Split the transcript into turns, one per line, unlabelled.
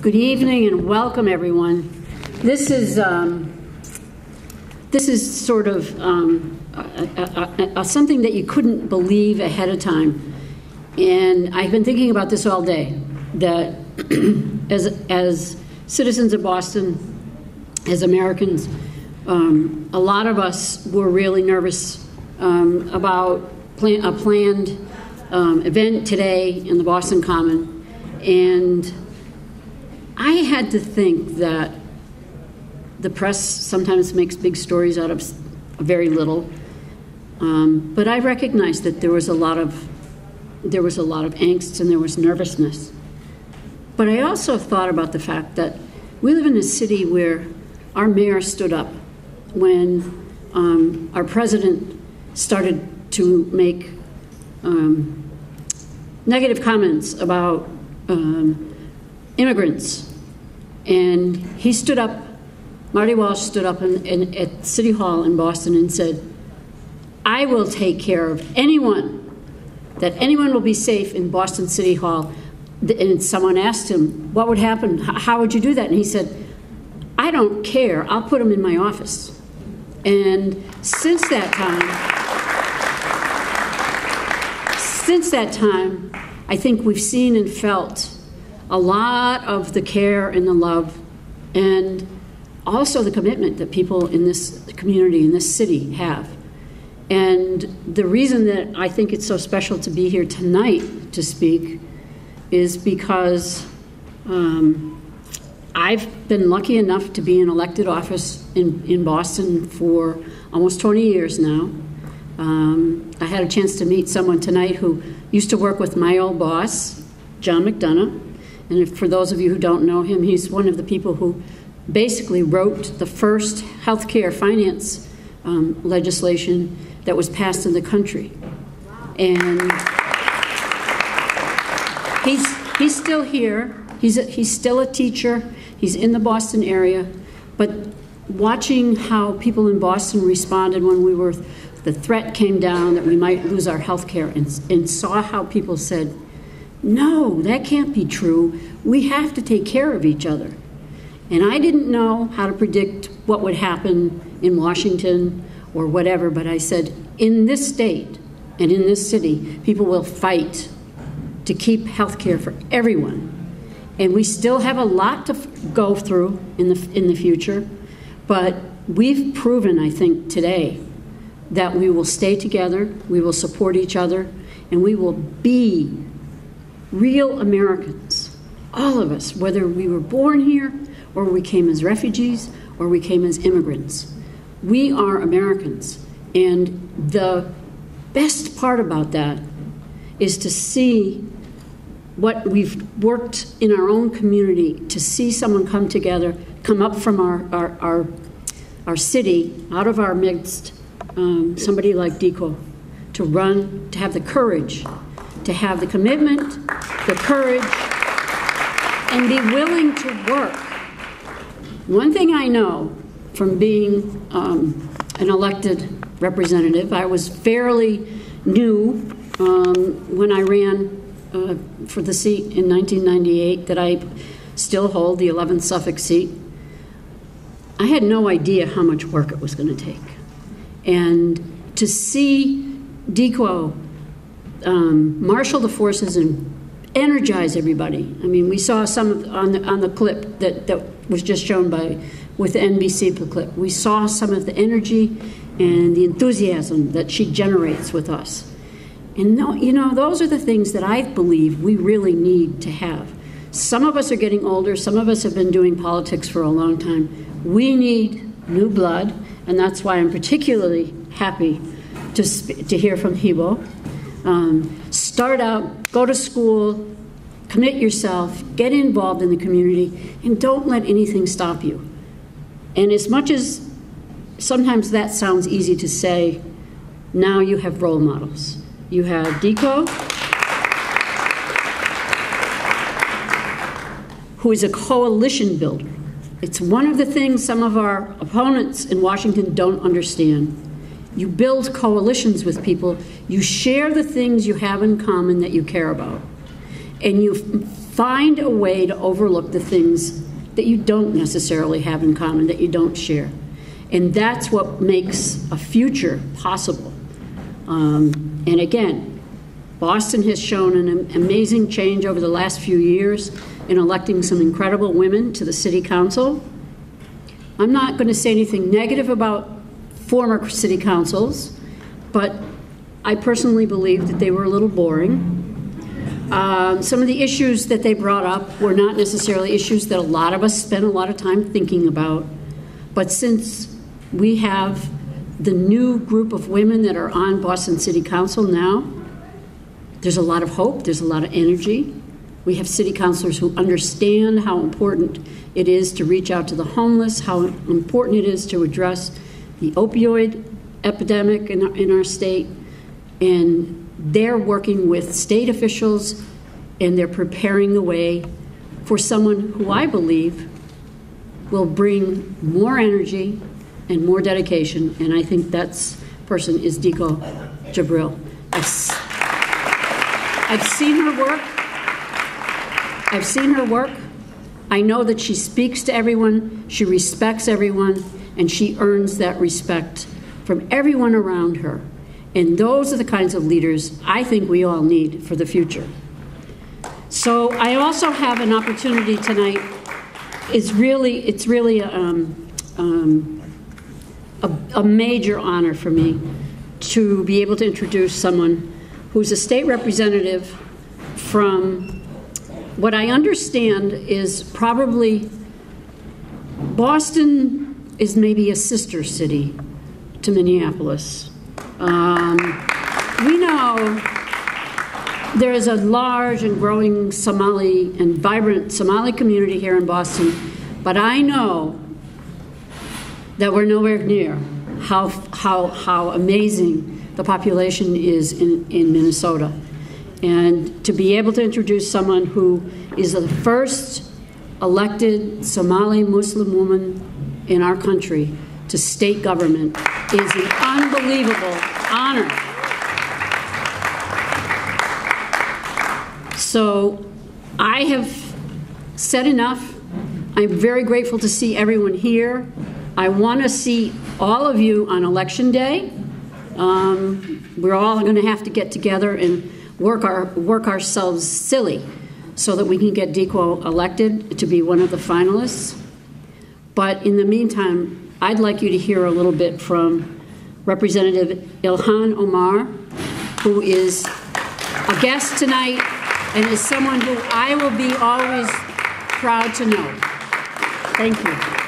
Good evening and welcome, everyone. This is um, this is sort of um, a, a, a, something that you couldn't believe ahead of time, and I've been thinking about this all day. That as as citizens of Boston, as Americans, um, a lot of us were really nervous um, about plan, a planned um, event today in the Boston Common, and I had to think that the press sometimes makes big stories out of very little, um, but I recognized that there was a lot of there was a lot of angst and there was nervousness. But I also thought about the fact that we live in a city where our mayor stood up when um, our president started to make um, negative comments about um, immigrants and he stood up, Marty Walsh stood up in, in, at City Hall in Boston and said, I will take care of anyone, that anyone will be safe in Boston City Hall. And someone asked him, What would happen? How would you do that? And he said, I don't care. I'll put them in my office. And since that time, since that time, I think we've seen and felt a lot of the care and the love and also the commitment that people in this community, in this city, have. And the reason that I think it's so special to be here tonight to speak is because um, I've been lucky enough to be in elected office in, in Boston for almost 20 years now. Um, I had a chance to meet someone tonight who used to work with my old boss, John McDonough, and for those of you who don't know him, he's one of the people who basically wrote the first healthcare finance um, legislation that was passed in the country. And he's, he's still here. He's, a, he's still a teacher. He's in the Boston area. But watching how people in Boston responded when we were, the threat came down that we might lose our health care, and, and saw how people said, no, that can't be true. We have to take care of each other. And I didn't know how to predict what would happen in Washington or whatever, but I said, in this state and in this city, people will fight to keep health care for everyone. And we still have a lot to go through in the, in the future, but we've proven, I think, today that we will stay together, we will support each other, and we will be real Americans, all of us, whether we were born here or we came as refugees or we came as immigrants. We are Americans. And the best part about that is to see what we've worked in our own community to see someone come together, come up from our, our, our, our city, out of our midst, um, somebody like Deco, to run, to have the courage to have the commitment, the courage, and be willing to work. One thing I know from being um, an elected representative, I was fairly new um, when I ran uh, for the seat in 1998 that I still hold, the 11th Suffolk seat. I had no idea how much work it was going to take. And to see DEQO um, marshal the forces and energize everybody. I mean, we saw some on the on the clip that that was just shown by with the NBC clip. We saw some of the energy and the enthusiasm that she generates with us. And no, you know, those are the things that I believe we really need to have. Some of us are getting older. Some of us have been doing politics for a long time. We need new blood, and that's why I'm particularly happy to, to hear from Hebo um, start out, go to school, commit yourself, get involved in the community, and don't let anything stop you. And as much as sometimes that sounds easy to say, now you have role models. You have Deco, who is a coalition builder. It's one of the things some of our opponents in Washington don't understand. You build coalitions with people. You share the things you have in common that you care about. And you find a way to overlook the things that you don't necessarily have in common, that you don't share. And that's what makes a future possible. Um, and again, Boston has shown an amazing change over the last few years in electing some incredible women to the city council. I'm not going to say anything negative about former city councils, but I personally believe that they were a little boring. Um, some of the issues that they brought up were not necessarily issues that a lot of us spend a lot of time thinking about. But since we have the new group of women that are on Boston City Council now, there's a lot of hope, there's a lot of energy. We have city councilors who understand how important it is to reach out to the homeless, how important it is to address the opioid epidemic in our, in our state. And they're working with state officials and they're preparing the way for someone who I believe will bring more energy and more dedication. And I think that person is Diko Jabril. I've, I've seen her work. I've seen her work. I know that she speaks to everyone, she respects everyone, and she earns that respect from everyone around her. And those are the kinds of leaders I think we all need for the future. So I also have an opportunity tonight. It's really, it's really um, um, a, a major honor for me to be able to introduce someone who's a state representative from what I understand is probably Boston is maybe a sister city to Minneapolis. Um, we know there is a large and growing Somali and vibrant Somali community here in Boston, but I know that we're nowhere near how, how, how amazing the population is in, in Minnesota. And to be able to introduce someone who is the first elected Somali Muslim woman in our country to state government is an unbelievable honor. So I have said enough. I'm very grateful to see everyone here. I want to see all of you on election day. Um, we're all going to have to get together and work our work ourselves silly so that we can get Diko elected to be one of the finalists. But in the meantime, I'd like you to hear a little bit from Representative Ilhan Omar, who is a guest tonight and is someone who I will be always proud to know. Thank you.